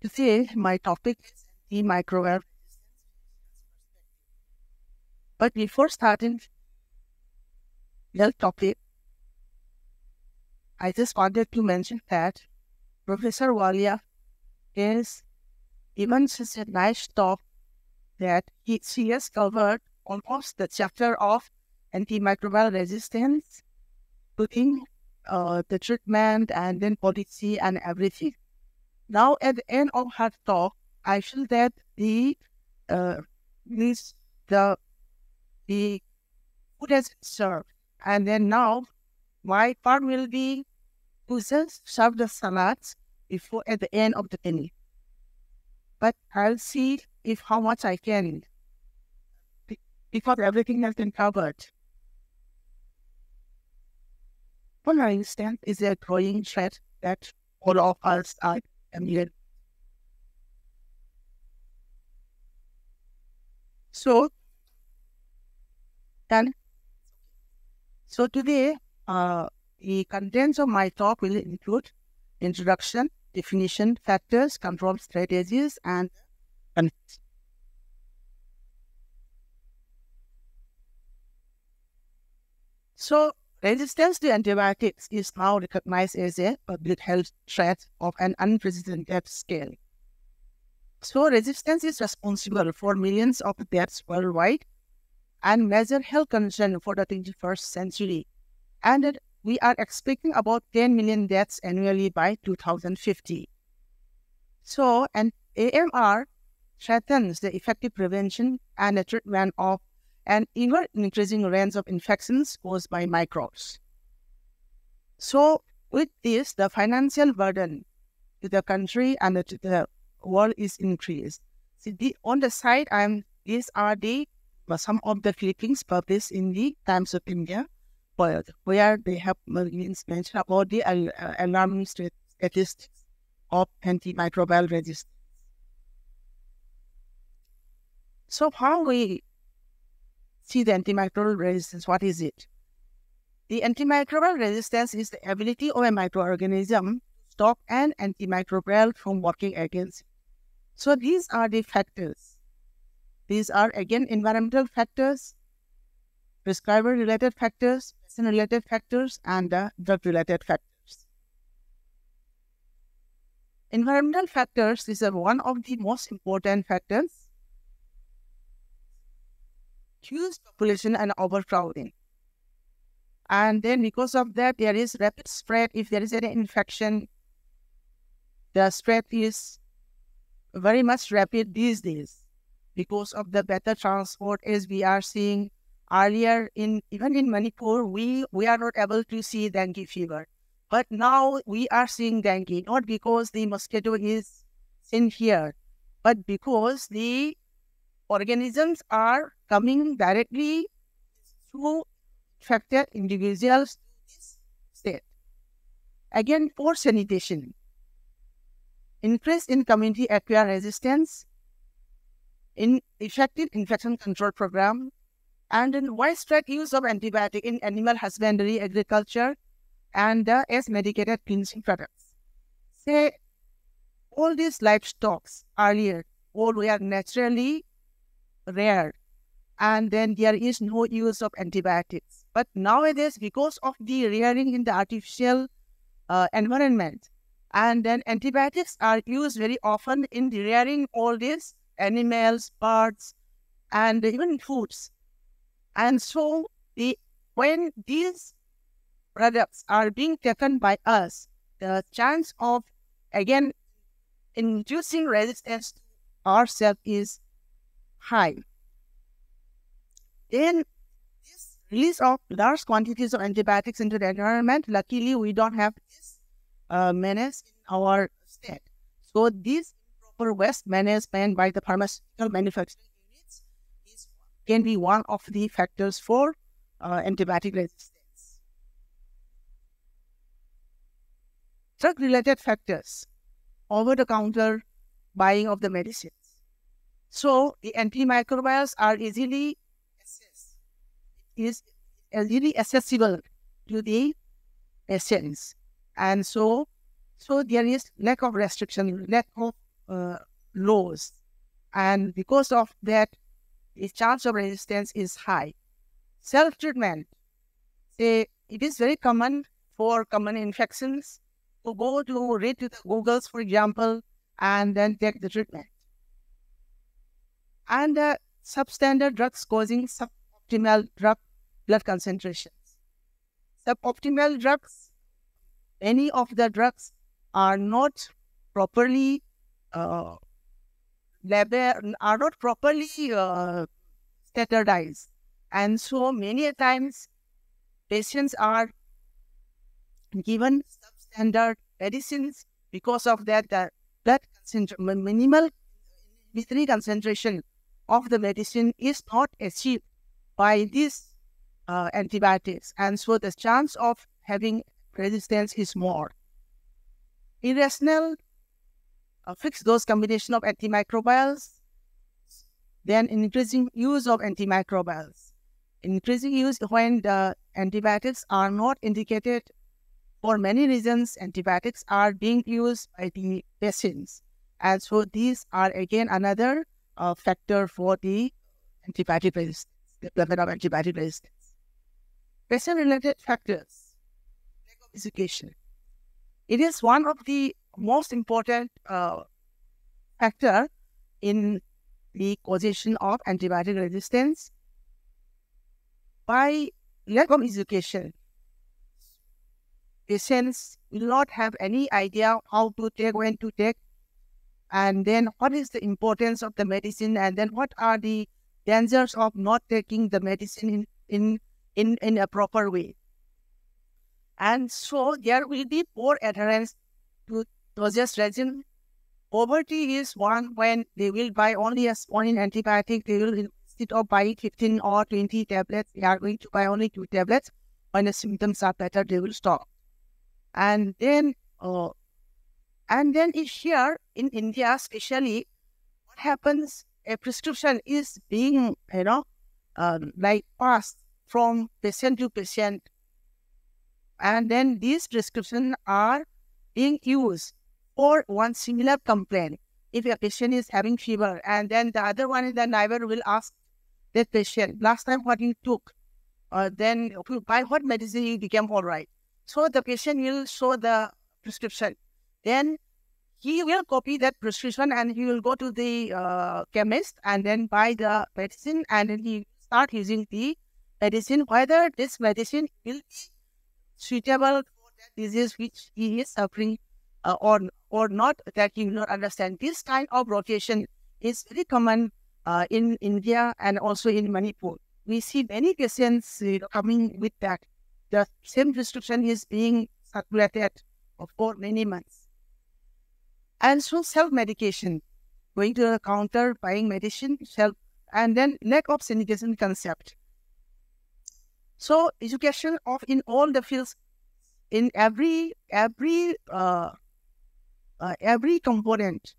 Today, my topic is antimicrobial But before starting the topic, I just wanted to mention that Professor Walia is even such a nice talk that he, she has covered almost the chapter of antimicrobial resistance, putting uh, the treatment and then policy and everything. Now, at the end of her talk, I feel that the uh, the the food has served, and then now my part will be to just serve the salads before at the end of the meal. But I'll see if how much I can because everything has been covered. For instance, is a growing threat that all of us are So, then, so today, uh, the contents of my talk will include introduction, definition, factors, control strategies, and So resistance to antibiotics is now recognized as a public health threat of an unprecedented scale. So resistance is responsible for millions of deaths worldwide and major health concern for the 21st century. And we are expecting about 10 million deaths annually by 2050. So an AMR threatens the effective prevention and the treatment of and even increasing range of infections caused by microbes. So, with this, the financial burden to the country and to the world is increased. See, the, on the side, I'm these are the some of the clippings published in the Times of India, where, where they have mentioned about the uh, alarming statistics of antimicrobial resistance. So how we see the antimicrobial resistance. What is it? The antimicrobial resistance is the ability of a microorganism to stop an antimicrobial from working against it. So these are the factors. These are again environmental factors, prescriber related factors, medicine related factors, and drug related factors. Environmental factors is one of the most important factors huge population and overcrowding. And then because of that, there is rapid spread. If there is any infection, the spread is very much rapid these days because of the better transport as we are seeing earlier in even in Manipur, we, we are not able to see dengue fever. But now we are seeing dengue, not because the mosquito is in here, but because the organisms are coming directly through infected individuals to this state. Again, poor sanitation, increase in community acquired resistance, in effective infection control program, and in widespread use of antibiotic in animal husbandry, agriculture, and uh, as medicated cleansing products. Say, all these livestock earlier all were naturally rare and then there is no use of antibiotics. But nowadays, because of the rearing in the artificial uh, environment, and then antibiotics are used very often in the rearing all these animals, birds, and even foods. And so, the when these products are being taken by us, the chance of again inducing resistance to ourselves is high. Then this release of large quantities of antibiotics into the environment, luckily we don't have this uh, menace in our state. So this improper waste management by the pharmaceutical manufacturing units is, can be one of the factors for uh, antibiotic resistance. Drug-related factors, over-the-counter buying of the medicines. So the antimicrobials are easily is easily accessible to the patients. And so, so there is lack of restriction, lack of uh, lows. And because of that, the chance of resistance is high. Self-treatment. Say, it is very common for common infections to go to read to the Googles, for example, and then take the treatment. And uh, substandard drugs causing suboptimal drug blood concentrations. Suboptimal drugs, any of the drugs are not properly uh, are not properly uh, standardized. And so many times patients are given substandard medicines because of that the blood concentration, minimal B3 concentration of the medicine is not achieved by these uh, antibiotics. And so the chance of having resistance is more. Irrational uh, fixed dose combination of antimicrobials, then increasing use of antimicrobials. Increasing use when the antibiotics are not indicated for many reasons, antibiotics are being used by the patients. And so these are again another uh, factor for the antibiotic resistance, development of antibiotic resistance. Patient-related factors, lack of education. It is one of the most important uh, factor in the causation of antibiotic resistance. By lack of education, patients will not have any idea how to take, when to take, and then what is the importance of the medicine, and then what are the dangers of not taking the medicine in, in, in, in a proper way. And so there will be poor adherence to dosage regime. Poverty is one when they will buy only a small antibiotic, they will instead of buying 15 or 20 tablets, they are going to buy only two tablets. When the symptoms are better, they will stop. And then, uh, and then here in India, especially, what happens? A prescription is being, you know, um, like passed from patient to patient, and then these prescriptions are being used for one similar complaint. If a patient is having fever, and then the other one in the neighbor will ask that patient, last time what you took, uh, then by what medicine you became all right. So the patient will show the prescription. Then he will copy that prescription and he will go to the uh, chemist and then buy the medicine and then he start using the medicine, whether this medicine will be suitable for that disease which he is suffering uh, or, or not, that he will not understand. This kind of rotation is very common uh, in India and also in Manipur. We see many patients you know, coming with that the same prescription is being circulated for many months. And so self-medication, going to the counter, buying medicine, self, and then lack of syndication concept. So education of in all the fields, in every every uh, uh, every component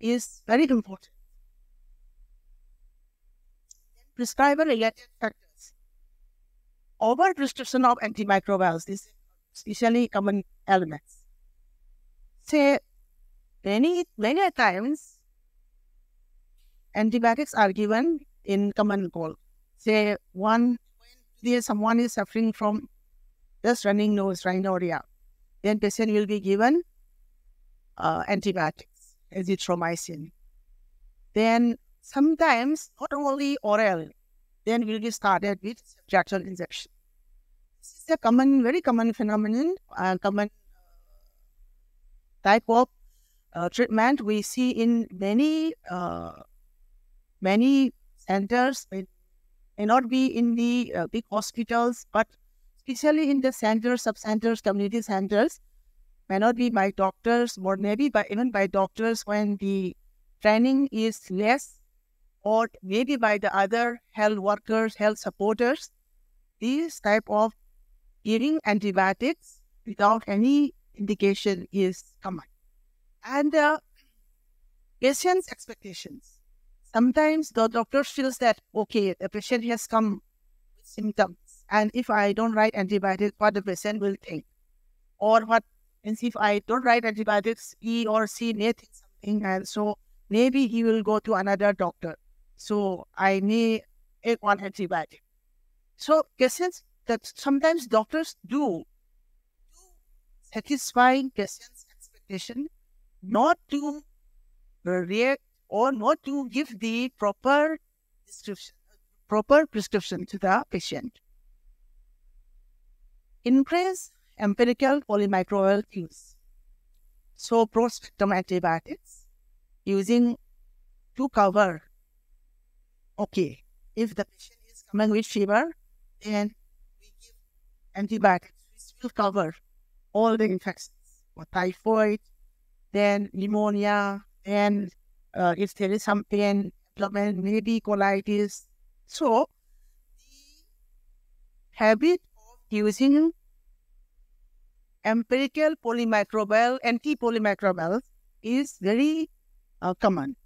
is very important. Prescriber related factors over prescription of antimicrobials, is especially common elements. Say, many, many times, antibiotics are given in common cold. Say, one, someone is suffering from just running nose, rhinorrhea, then patient will be given uh, antibiotics, azithromycin. Then sometimes not only oral, then will be started with ceftriaxone injection. This is a common, very common phenomenon, uh, common type of uh, treatment we see in many uh, many centers. It may not be in the uh, big hospitals, but especially in the centers, sub-centers, community centers, may not be by doctors or maybe by even by doctors when the training is less or maybe by the other health workers, health supporters. These type of giving antibiotics without any indication is common. And uh, patient's expectations. Sometimes the doctor feels that, okay, the patient has come with symptoms. And if I don't write antibiotics, what the patient will think? Or what, and if I don't write antibiotics, he or she may think thing, and so maybe he will go to another doctor. So I need take one antibiotic. So patients that sometimes doctors do satisfying patient's expectation, not to react or not to give the proper prescription, proper prescription to the patient. Increase empirical polymicrobial use. So broad-spectrum antibiotics using to cover. Okay, if the patient is coming with fever, then we give antibiotics which will cover all the infections, or typhoid, then pneumonia, and uh, if there is some pain, maybe colitis. So habit of using empirical polymicrobial, anti-polymicrobial is very uh, common.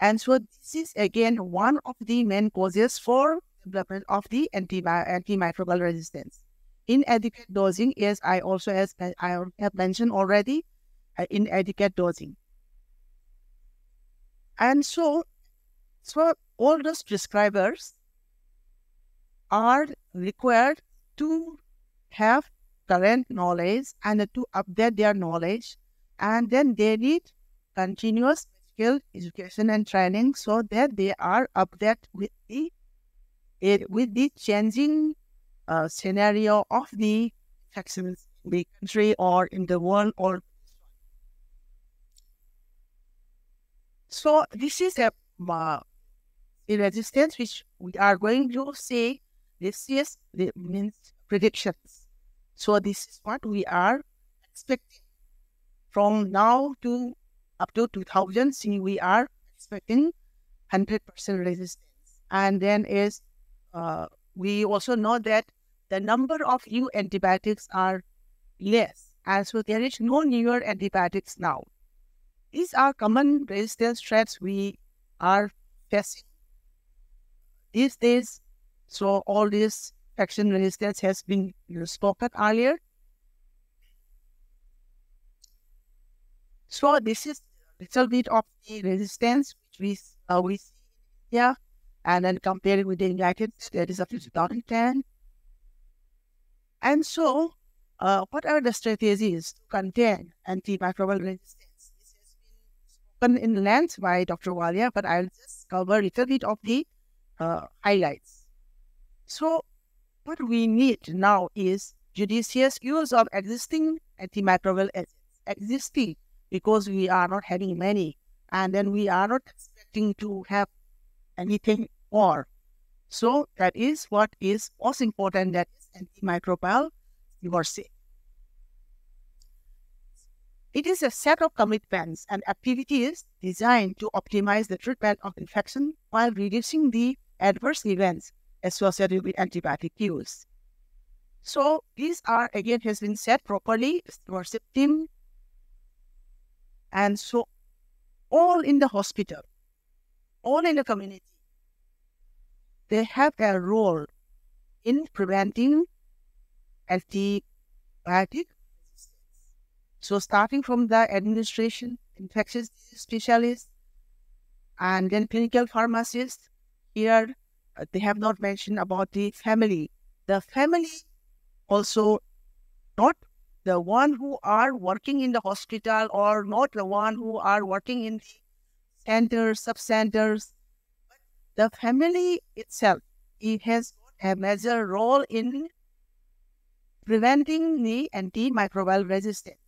And so this is again one of the main causes for development of the anti antimicrobial resistance. Inadequate dosing is I also as I have mentioned already, uh, inadequate dosing. And so, so all those prescribers are required to have current knowledge and to update their knowledge. And then they need continuous skill education and training so that they are updated with the with the changing uh, scenario of the infections in the country or in the world or so this is a uh, resistance which we are going to see. this is the means predictions so this is what we are expecting from now to up to 2000. See, we are expecting 100% resistance. And then is uh, we also know that the number of new antibiotics are less. And so there is no newer antibiotics now. These are common resistance threats we are facing these days. So all these infection resistance has been spoken earlier. So this is a little bit of the resistance which we, uh, we see here and then compare it with the United States of 2010. And so, uh, what are the strategies to contain antimicrobial resistance? Spoken in length by Dr. Walia, but I'll just cover a little bit of the uh, highlights. So, what we need now is judicious use of existing antimicrobial agents, existing because we are not having many, and then we are not expecting to have anything more. So that is what is most important. That is antimicrobial stewardship. It is a set of commitments and activities designed to optimize the treatment of infection while reducing the adverse events associated with antibiotic use. So these are again has been set properly, team. And so all in the hospital, all in the community, they have a role in preventing antibiotic. So starting from the administration, infectious specialists, and then clinical pharmacists, here uh, they have not mentioned about the family. The family also not the one who are working in the hospital or not the one who are working in the centers, sub-centers. The family itself, it has a major role in preventing the antimicrobial resistance.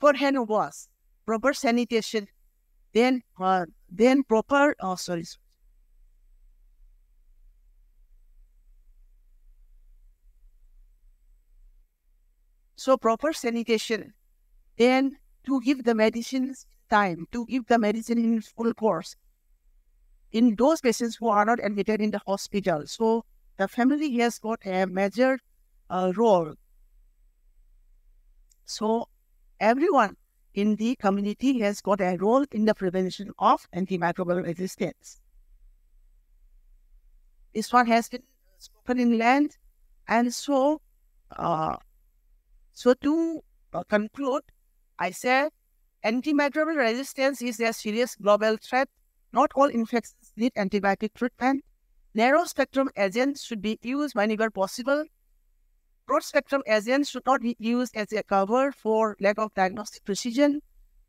Hand wash, proper sanitation, then uh, then proper, oh sorry, sorry. So proper sanitation, then to give the medicines time, to give the medicine in full course in those patients who are not admitted in the hospital. So the family has got a major uh, role. So everyone in the community has got a role in the prevention of antimicrobial resistance. This one has been spoken in land, and so uh, so to uh, conclude, I said Antimicrobial resistance is a serious global threat. Not all infections need antibiotic treatment. Narrow spectrum agents should be used whenever possible. Broad spectrum agents should not be used as a cover for lack of diagnostic precision.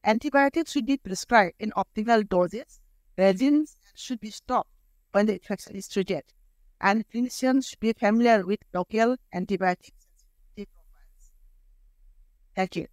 Antibiotics should be prescribed in optimal doses. Resins should be stopped when the infection is treated. And clinicians should be familiar with local antibiotics. Thank you.